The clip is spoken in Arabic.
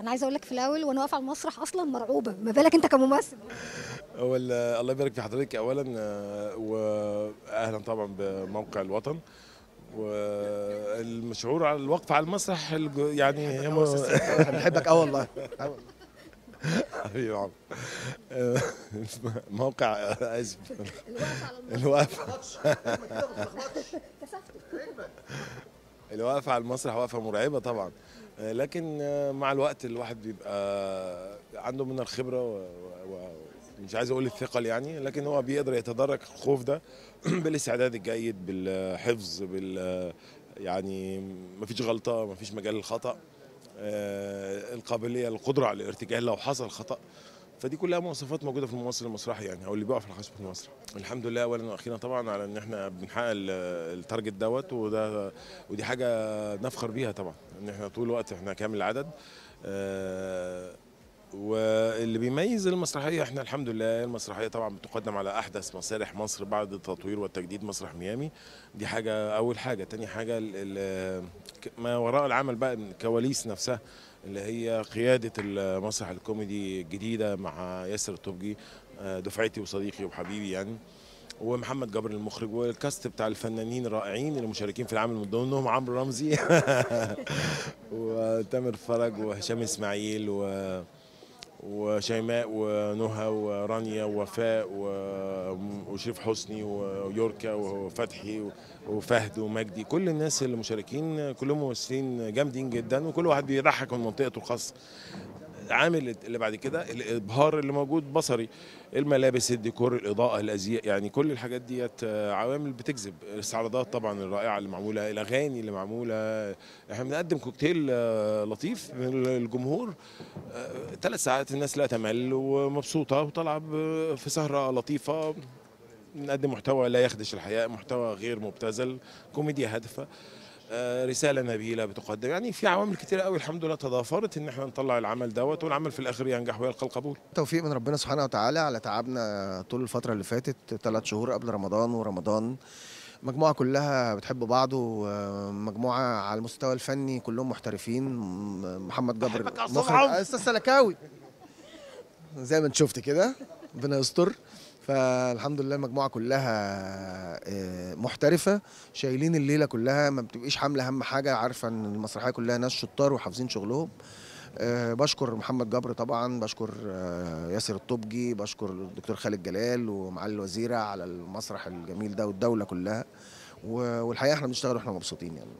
أنا عايزة أقول لك في الأول وأنا واقفة على المسرح أصلا مرعوبة ما بالك أنت كممثل؟ هو ال- الله يبارك في حضرتك. اولا آه، واهلا طبعا بموقع الوطن. والمشعور على الوقفه على المسرح يعني بنحبك آه والله. أه. حبيبي. آه، موقع آسف. الوقفه على المسرح. وقفة مرعبة طبعا. آه، لكن آه، مع الوقت الواحد بيبقى عنده من الخبرة ومش عايز أقول الثقل يعني لكن هو بيقدر يتدرج الخوف ده بالاستعداد الجيد بالحفظ بال يعني مفيش غلطة مفيش مجال للخطأ. القابلية القدرة على الارتجال لو حصل خطأ. فدي كلها مواصفات موجودة في الممثل المسرحي يعني أو اللي بيقف على خشبة المسرح الحمد لله اولا وأخيرا طبعا على إن إحنا بنحقق ال- التارجت دوت وده ودي حاجة نفخر بيها طبعا إن إحنا طول الوقت إحنا كامل العدد. آه، واللي بيميز المسرحية إحنا الحمد لله المسرحية طبعا بتقدم على أحدث مسارح مصر بعد التطوير والتجديد مسرح ميامي. دي حاجة أول حاجة. تاني حاجة ما وراء العمل بقى من الكواليس نفسها اللي هي قيادة المسرح الكوميدي الجديدة مع ياسر الطبجي آه، دفعتي وصديقي وحبيبي يعني ومحمد جبر المخرج والكاست بتاع الفنانين الرائعين اللي مشاركين في العمل من ضمنهم عمرو رمزي. وتامر فرج وهشام إسماعيل و وشيماء ونهى ورانيا ووفاء وشريف حسني ويوركا وفتحي وفهد ومجدي. كل الناس اللي مشاركين كلهم ممثلين جامدين جدا وكل واحد بيضحك من منطقته الخاصة. عامل اللي بعد كده الإبهار اللي موجود بصري الملابس الديكور الإضاءة الأزياء يعني كل الحاجات ديت آه، عوامل بتجذب. الاستعراضات طبعا الرائعة اللي معمولة الأغاني اللي معمولة. إحنا بنقدم كوكتيل آه، لطيف للجمهور ثلاث ساعات الناس لا تمل ومبسوطة وطالعة في سهرة لطيفة. بنقدم محتوى لا يخدش الحياء محتوى غير مبتذل كوميديا هادفة. آه، رسالة نبيلة بتقدم. يعني في عوامل كتير قوي الحمد لله تضافرت إن إحنا نطلع العمل دوت والعمل في الآخر ينجح ويلقى القبول. توفيق من ربنا سبحانه وتعالى على تعبنا طول الفترة اللي فاتت ثلاث شهور قبل رمضان ورمضان. مجموعة كلها بتحب بعض ومجموعة على المستوى الفني كلهم محترفين. محمد جبر أستاذ مخرج. أستاذ سلكاوي. زي ما أنت شفت كده ربنا يستر. فالحمد لله المجموعة كلها آه، محترفة شايلين الليلة كلها ما بتبقيش حاملة هم حاجة عارفة إن المسرحية كلها ناس شطار وحافظين شغلهم. آه، بشكر محمد جبر طبعا بشكر آه، ياسر الطبجي بشكر الدكتور خالد جلال ومعالي الوزيرة على المسرح الجميل ده والدولة كلها. و- والحقيقة إحنا بنشتغل وإحنا مبسوطين يعني.